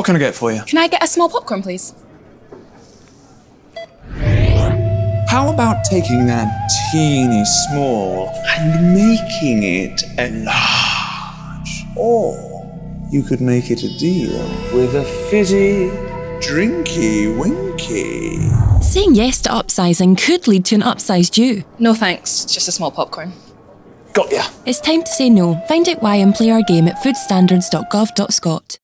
What can I get for you? Can I get a small popcorn, please? How about taking that teeny small and making it a large? Or you could make it a deal with a fizzy, drinky, winky. Saying yes to upsizing could lead to an upsized you. No thanks, just a small popcorn. Got ya. It's time to say no. Find out why and play our game at foodstandards.gov.scot.